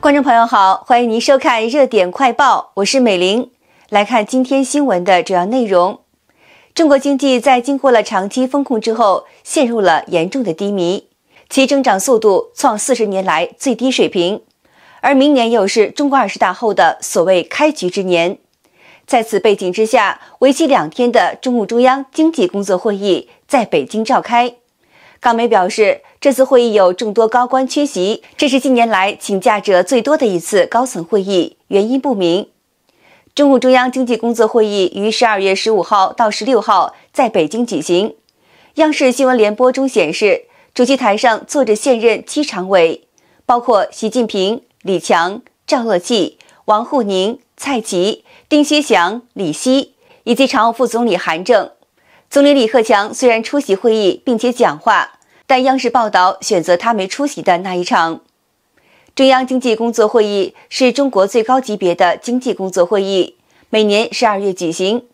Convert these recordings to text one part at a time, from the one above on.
观众朋友好，欢迎您收看热点快报，我是美玲。来看今天新闻的主要内容：中国经济在经过了长期风控之后，陷入了严重的低迷，其增长速度创四十年来最低水平。而明年又是中国二十大后的所谓开局之年，在此背景之下，为期两天的中共中央经济工作会议在北京召开。港媒表示，这次会议有众多高官缺席，这是近年来请假者最多的一次高层会议，原因不明。中共中央经济工作会议于十二月十五号到十六号在北京举行。央视新闻联播中显示，主席台上坐着现任七常委，包括习近平、李强、赵乐际、王沪宁、蔡奇、丁薛祥、李希，以及常务副总理韩正。总理李克强虽然出席会议并且讲话，但央视报道选择他没出席的那一场。中央经济工作会议是中国最高级别的经济工作会议，每年十二月举行。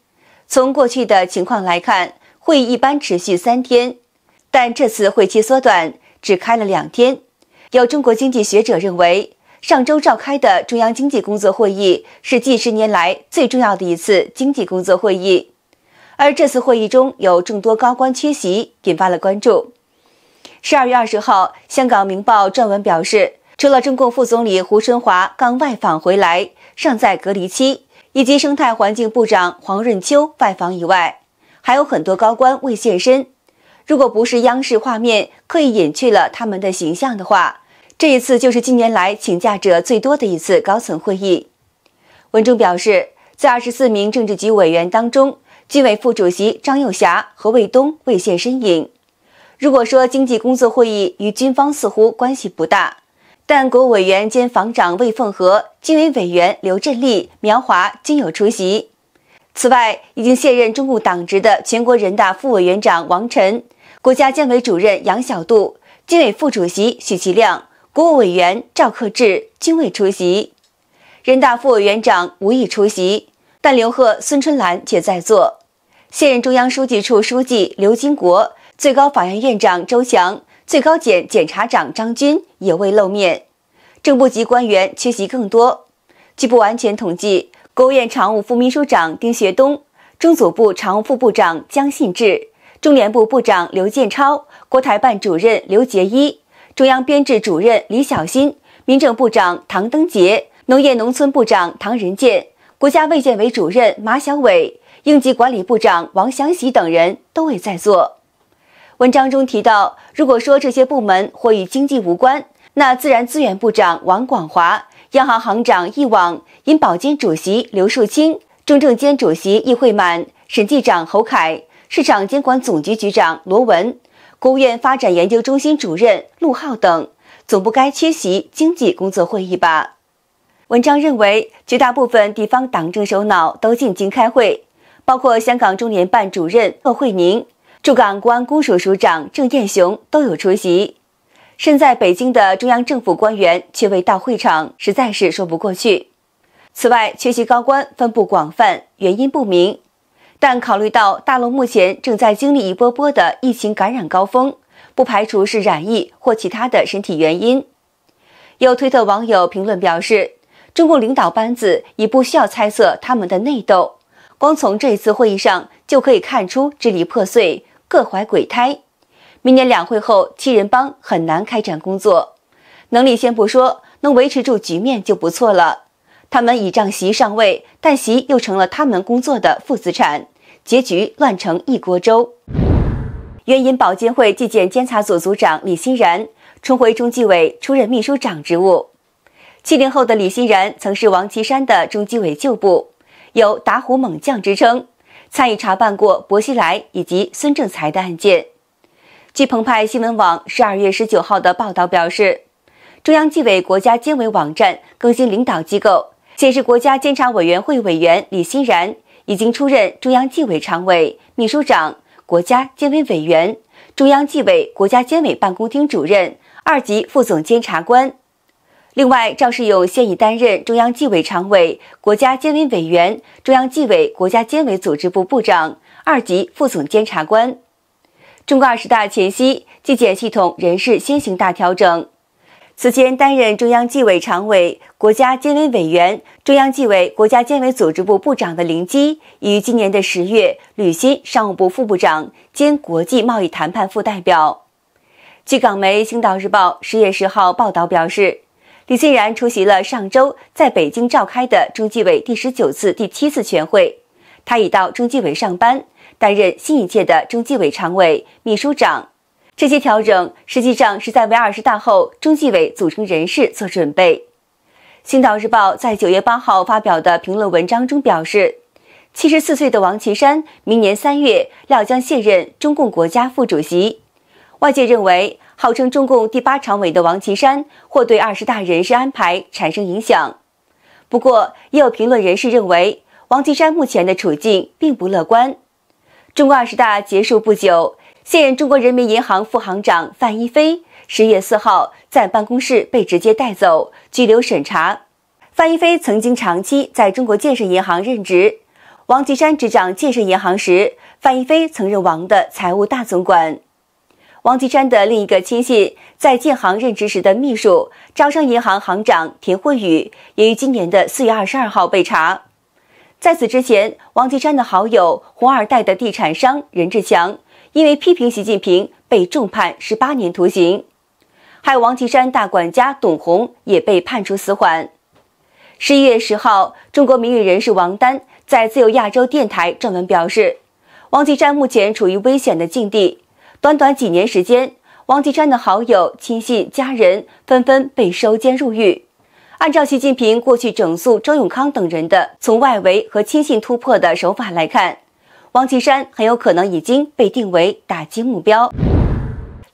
从过去的情况来看，会议一般持续三天，但这次会期缩短，只开了两天。有中国经济学者认为，上周召开的中央经济工作会议是近十年来最重要的一次经济工作会议。而这次会议中有众多高官缺席，引发了关注。十二月二十号，香港《明报》撰文表示，除了中共副总理胡春华刚外访回来，尚在隔离期，以及生态环境部长黄润秋外访以外，还有很多高官未现身。如果不是央视画面刻意隐去了他们的形象的话，这一次就是近年来请假者最多的一次高层会议。文中表示，在二十四名政治局委员当中，军委副主席张又侠和卫东未现身影。如果说经济工作会议与军方似乎关系不大，但国务委员兼防长魏凤和、军委委员刘振立、苗华均有出席。此外，已经卸任中共党职的全国人大副委员长王晨、国家监委主任杨晓渡、军委副主席许其亮、国务委员赵克志均未出席。人大副委员长无意出席。但刘鹤、孙春兰却在座，现任中央书记处书记刘金国、最高法院院长周强、最高检检察长张军也未露面，正部级官员缺席更多。据不完全统计，国务院常务副秘书长丁学东、中组部常务副部长江信志、中联部部长刘建超、国台办主任刘杰一、中央编制主任李小新、民政部长唐登杰、农业农村部长唐仁健。国家卫健委主任马晓伟、应急管理部长王祥喜等人都未在座。文章中提到，如果说这些部门或与经济无关，那自然资源部长王广华、央行行长易网、银保监主席刘树清、中证监主席易会满、审计长侯凯、市场监管总局局长罗文、国务院发展研究中心主任陆浩等，总不该缺席经济工作会议吧。文章认为，绝大部分地方党政首脑都进京开会，包括香港中联办主任贺惠宁、驻港公安公署署长郑燕雄都有出席。身在北京的中央政府官员却未到会场，实在是说不过去。此外，缺席高官分布广泛，原因不明。但考虑到大陆目前正在经历一波波的疫情感染高峰，不排除是染疫或其他的身体原因。有推特网友评论表示。中共领导班子已不需要猜测他们的内斗，光从这次会议上就可以看出支离破碎、各怀鬼胎。明年两会后，七人帮很难开展工作，能力先不说，能维持住局面就不错了。他们倚仗习上位，但习又成了他们工作的负资产，结局乱成一锅粥。原因保监会纪检监察组组长李欣然重回中纪委出任秘书长职务。七零后的李欣然曾是王岐山的中纪委旧部，有“打虎猛将”之称，参与查办过薄熙来以及孙政才的案件。据澎湃新闻网十二月十九号的报道表示，中央纪委国家监委网站更新领导机构，显示国家监察委员会委员李欣然已经出任中央纪委常委、秘书长、国家监委委员、中央纪委国家监委办公厅主任、二级副总监察官。另外，赵世勇现已担任中央纪委常委、国家监委委员、中央纪委国家监委组织部部长、二级副总监察官。中共二十大前夕，纪检系统人事先行大调整。此前担任中央纪委常委、国家监委委员、中央纪委国家监委组织部部长的林基，于今年的十月履新商务部副部长兼国际贸易谈判副代表。据港媒《星岛日报》十月十号报道表示，李欣然出席了上周在北京召开的中纪委第十九次、第七次全会，他已到中纪委上班，担任新一届的中纪委常委、秘书长。这些调整实际上是在为二十大后中纪委组成人事做准备。星岛日报在九月八号发表的评论文章中表示，七十四岁的王岐山明年三月料将卸任中共国家副主席。外界认为，号称中共第八常委的王岐山或对二十大人事安排产生影响。不过，也有评论人士认为，王岐山目前的处境并不乐观。中国二十大结束不久。现任中国人民银行副行长范一飞十月四号在办公室被直接带走拘留审查。范一飞曾经长期在中国建设银行任职。王岐山执掌建设银行时，范一飞曾任王的财务大总管。王岐山的另一个亲信，在建行任职时的秘书招商银行行长田慧宇，也于今年的四月二十二号被查。在此之前，王岐山的好友红二代的地产商任志强。因为批评习近平被重判十八年徒刑，还有王岐山大管家董宏也被判处死缓。十一月十号，中国名誉人士王丹在自由亚洲电台撰文表示，王岐山目前处于危险的境地。短短几年时间，王岐山的好友、亲信、家人纷纷被收监入狱。按照习近平过去整肃周永康等人的从外围和亲信突破的手法来看。王岐山很有可能已经被定为打击目标。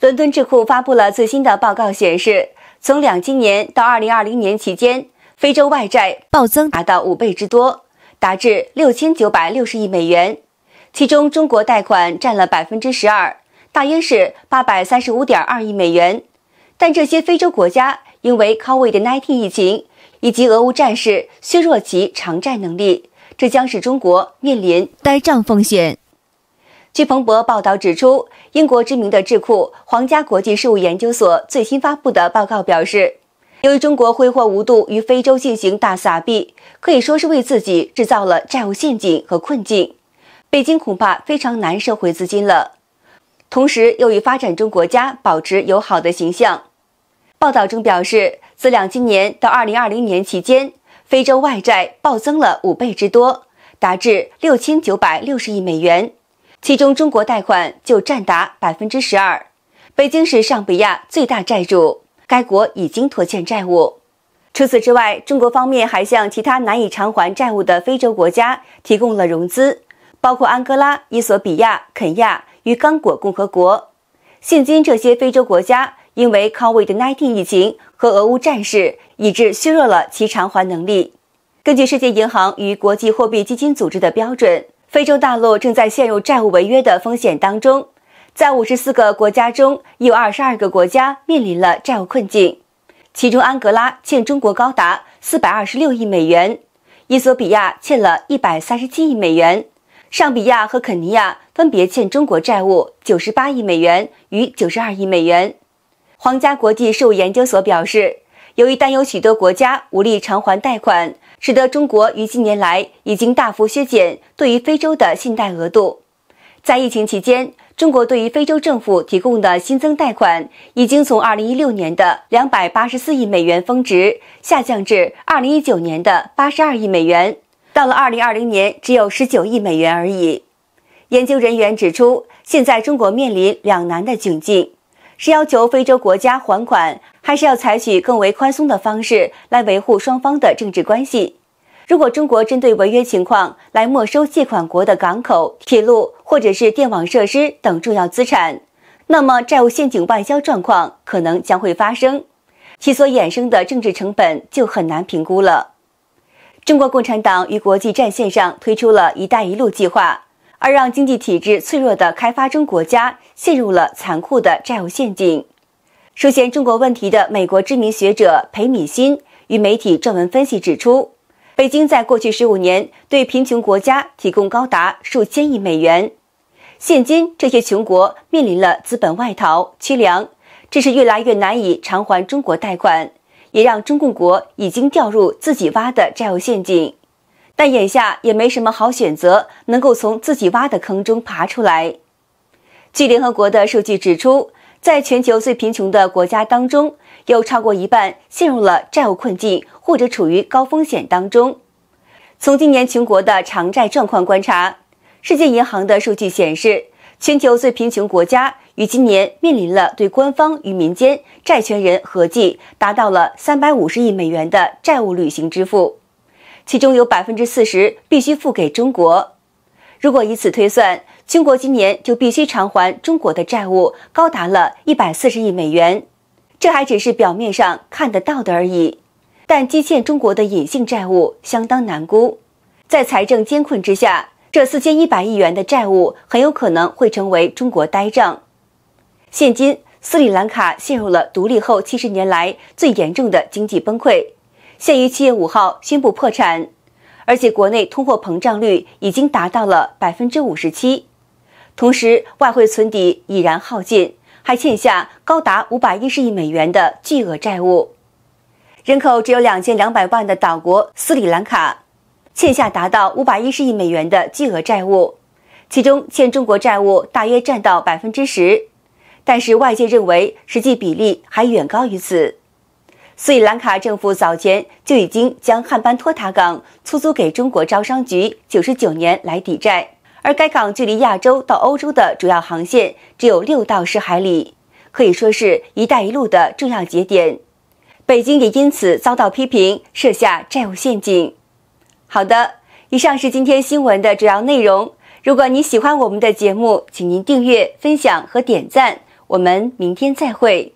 伦敦智库发布了最新的报告，显示，从两千年到二零二零年期间，非洲外债暴增达到五倍之多，达至六千九百六十亿美元。其中，中国贷款占了百分之十二，大约是八百三十五点二亿美元。但这些非洲国家因为 COVID-19 疫情以及俄乌战事，削弱其偿债能力。这将使中国面临呆账风险。据彭博报道指出，英国知名的智库皇家国际事务研究所最新发布的报告表示，由于中国挥霍无度于非洲进行大撒币，可以说是为自己制造了债务陷阱和困境。北京恐怕非常难收回资金了。同时，又与发展中国家保持友好的形象。报道中表示，自两千年到二零二零年期间。非洲外债暴增了五倍之多，达至六千九百六十亿美元，其中中国贷款就占达百分之十二。北京是上比亚最大债主，该国已经拖欠债务。除此之外，中国方面还向其他难以偿还债务的非洲国家提供了融资，包括安哥拉、伊索比亚、肯亚与刚果共和国。现今，这些非洲国家因为 COVID-19 疫情和俄乌战事。以致削弱了其偿还能力。根据世界银行与国际货币基金组织的标准，非洲大陆正在陷入债务违约的风险当中。在五十四个国家中，有二十二个国家面临了债务困境，其中安哥拉欠中国高达四百二十六亿美元，伊索比亚欠了一百三十七亿美元，上比亚和肯尼亚分别欠中国债务九十八亿美元与九十二亿美元。皇家国际事务研究所表示。由于担忧许多国家无力偿还贷款，使得中国于近年来已经大幅削减对于非洲的信贷额度。在疫情期间，中国对于非洲政府提供的新增贷款已经从2016年的284亿美元峰值下降至2019年的82亿美元，到了2020年只有19亿美元而已。研究人员指出，现在中国面临两难的窘境。是要求非洲国家还款，还是要采取更为宽松的方式来维护双方的政治关系？如果中国针对违约情况来没收借款国的港口、铁路或者是电网设施等重要资产，那么债务陷阱外销状况可能将会发生，其所衍生的政治成本就很难评估了。中国共产党于国际战线上推出了一带一路计划。而让经济体制脆弱的开发中国家陷入了残酷的债务陷阱。涉嫌中国问题的美国知名学者裴米欣与媒体撰文分析指出，北京在过去十五年对贫穷国家提供高达数千亿美元，现今这些穷国面临了资本外逃、缺粮，这是越来越难以偿还中国贷款，也让中共国已经掉入自己挖的债务陷阱。但眼下也没什么好选择，能够从自己挖的坑中爬出来。据联合国的数据指出，在全球最贫穷的国家当中，有超过一半陷入了债务困境或者处于高风险当中。从今年全国的偿债状况观察，世界银行的数据显示，全球最贫穷国家于今年面临了对官方与民间债权人合计达到了三百五十亿美元的债务履行支付。其中有百分之四十必须付给中国，如果以此推算，中国今年就必须偿还中国的债务，高达了一百四十亿美元。这还只是表面上看得到的而已，但积欠中国的隐性债务相当难估。在财政艰困之下，这四千一百亿元的债务很有可能会成为中国呆账。现今，斯里兰卡陷入了独立后七十年来最严重的经济崩溃。现于七月五号宣布破产，而且国内通货膨胀率已经达到了百分之五十七，同时外汇存底已然耗尽，还欠下高达五百一十亿美元的巨额债务。人口只有两千两百万的岛国斯里兰卡，欠下达到五百一十亿美元的巨额债务，其中欠中国债务大约占到百分之十，但是外界认为实际比例还远高于此。斯里兰卡政府早前就已经将汉班托塔港出租给中国招商局九十九年来抵债，而该港距离亚洲到欧洲的主要航线只有六到十海里，可以说是一带一路的重要节点。北京也因此遭到批评，设下债务陷阱。好的，以上是今天新闻的主要内容。如果你喜欢我们的节目，请您订阅、分享和点赞。我们明天再会。